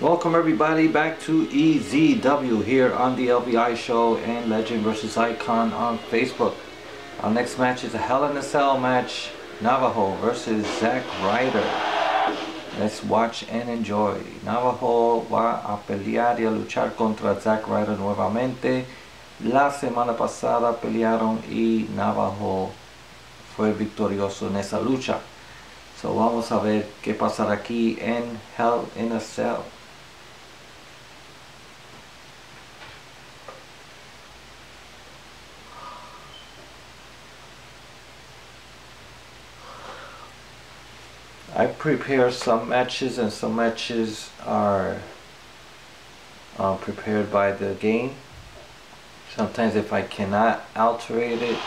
Welcome everybody back to EZW here on the LVI show and Legend vs Icon on Facebook. Our next match is a Hell in a Cell match. Navajo versus Zack Ryder. Let's watch and enjoy. Navajo va a pelear y a luchar contra Zack Ryder nuevamente. La semana pasada pelearon y Navajo fue victorioso en esa lucha. So vamos a ver qué pasará aquí en Hell in a Cell. I prepare some matches and some matches are uh, prepared by the game. Sometimes if I cannot alter it,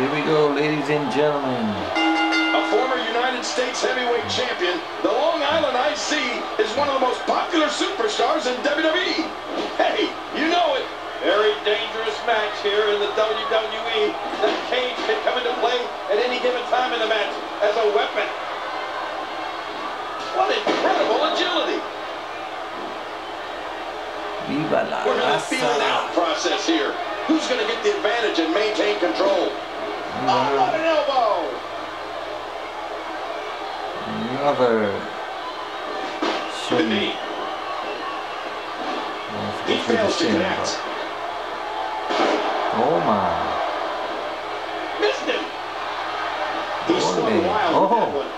Here we go, ladies and gentlemen. A former United States heavyweight champion, the Long Island Iced Z is one of the most popular superstars in WWE. Hey, you know it. Very dangerous match here in the WWE. The cage can come into play at any given time in the match as a weapon. What incredible agility. Viva la We're in a feeling out process here. Who's going to get the advantage and maintain control? Oh, what an elbow! Another. The Shin. knee. He go for the fails to connect. Oh my. Missed him. He swung wild Oh. one.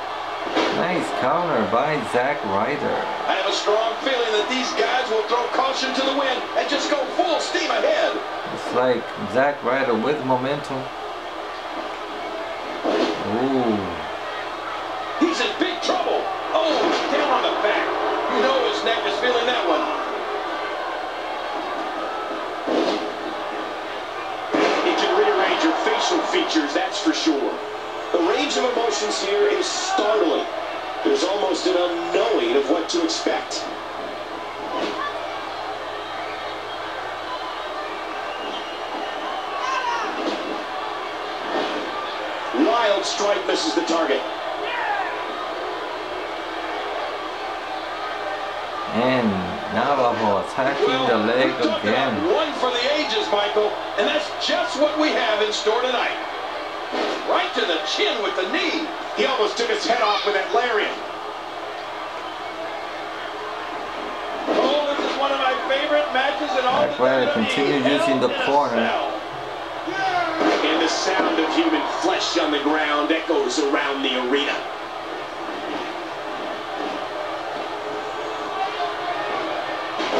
Nice counter by Zack Ryder. I have a strong feeling that these guys will throw caution to the wind and just go full steam ahead. It's like Zack Ryder with momentum. Ooh. He's in big trouble. Oh, down on the back. You know his neck is feeling that one. It can rearrange your facial features, that's for sure. The range of emotions here is startling. There's almost an unknowing of what to expect. Wild strike misses the target. And Navajo attacking the leg again. one for the ages, Michael, and that's just what we have in store tonight. Right to the chin with the knee. He almost took his head off with that lariat. Oh, this is one of my favorite matches in all Zack Ryder WWE. continues using the corner. Sound of human flesh on the ground echoes around the arena.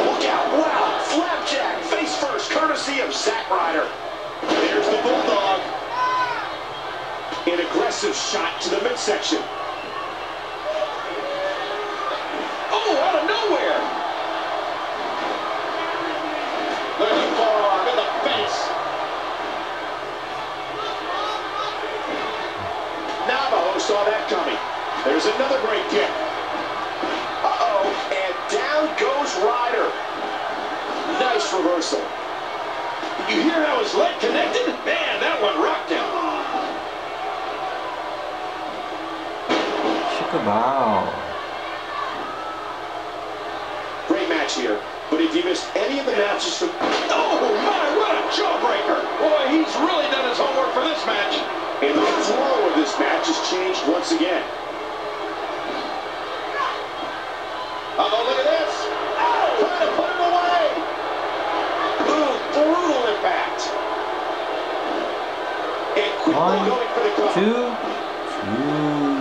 Look out! Wow! Flapjack face first, courtesy of Zack Ryder. There's the Bulldog. An aggressive shot to the midsection. Oh, out of nowhere. Look at the forearm in the face. Navajo saw that coming. There's another great kick. Uh-oh, and down goes Ryder. Nice reversal. Did you hear how his leg connected? Man, that one rocked him. Shikabow. Great match here. But if you missed any of the matches from... Oh, my, what a jawbreaker. Boy, he's really done his homework for this match. And the flow of this match has changed once again. Uh-oh, look at this. Trying to put him away. Ooh, brutal impact. And quickly One, going for the cover. Two. Two.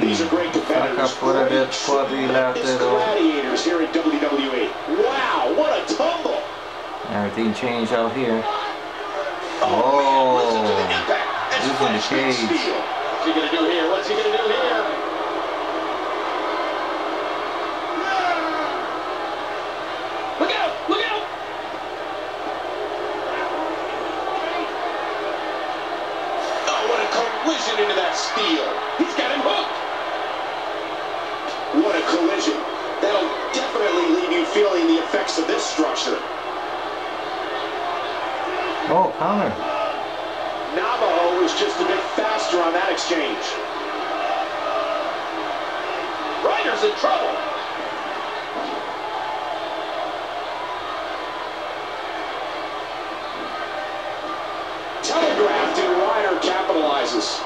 These are great competitors. del Great, gladiators here at WWE. Wow, what a tumble. Everything changed out here. Oh, listen to the cage. Look out! Look out! Oh, what a collision into that steel. He's got him hooked. What a collision. That'll definitely leave you feeling the effects of this structure. Oh, counter. Navajo was just a bit faster on that exchange. Ryder's in trouble. Telegraphed and Ryder capitalizes.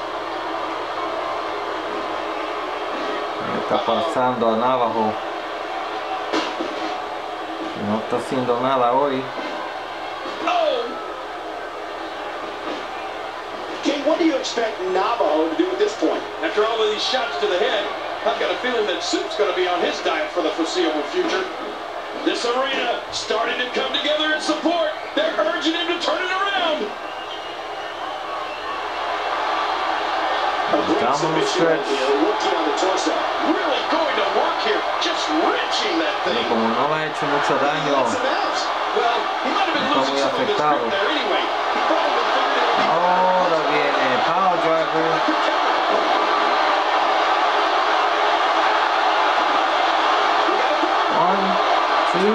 Está pasando a Navajo? No está haciendo nada hoy. Oh! King, what do you expect Navajo to do at this point? After all of these shots to the head, I've got a feeling that Soup's going to be on his diet for the foreseeable future. This arena starting to come together in support. They're urging him to turn it around. A great Down on the submission stretch. right here, working on the torso. Really going to work here. Just wrenching that Pero thing. como no le ha hecho mucho daño, That's an out. Well, he might have been losing some of his grip there anyway. He probably figured it would be ahora Power Driver. One, two,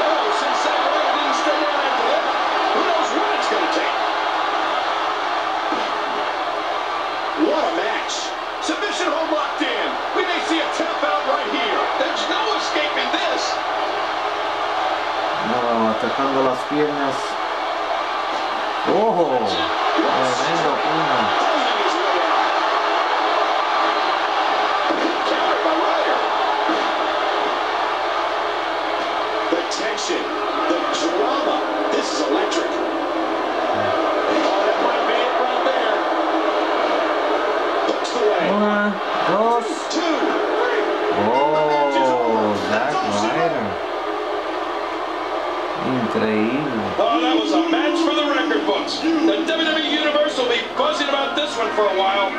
Well, since Zack Ryder didn't stay down after that, who knows what it's going to take. What a match. Submission hold locked in. We may see a tap out right here. There's no escaping this. no, atacando las piernas. Oh, tremendo puna. For a while.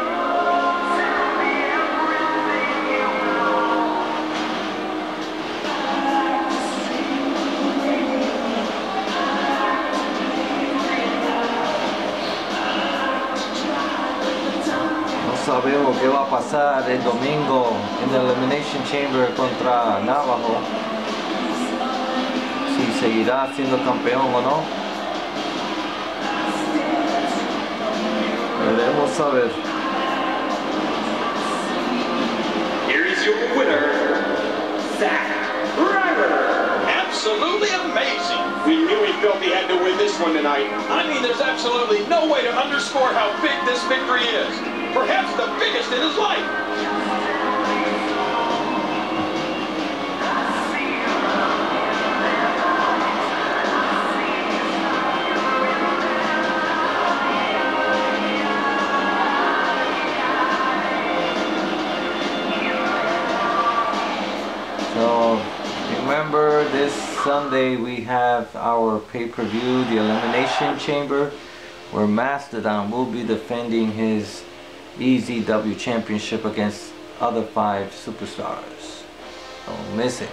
Sabemos qué va a pasar el domingo el Elimination Chamber contra Navajo. Si seguirá siendo campeón o no. Veremos saber. Here is your winner, Zack Ryder. Absolutely amazing. We knew he felt he had to win this one tonight. I mean, there's absolutely no way to underscore how big this victory is. perhaps the biggest in his life. Remember this Sunday we have our pay-per-view, the Elimination Chamber, where Mastodon will be defending his EZW Championship against other five superstars. Don't miss it.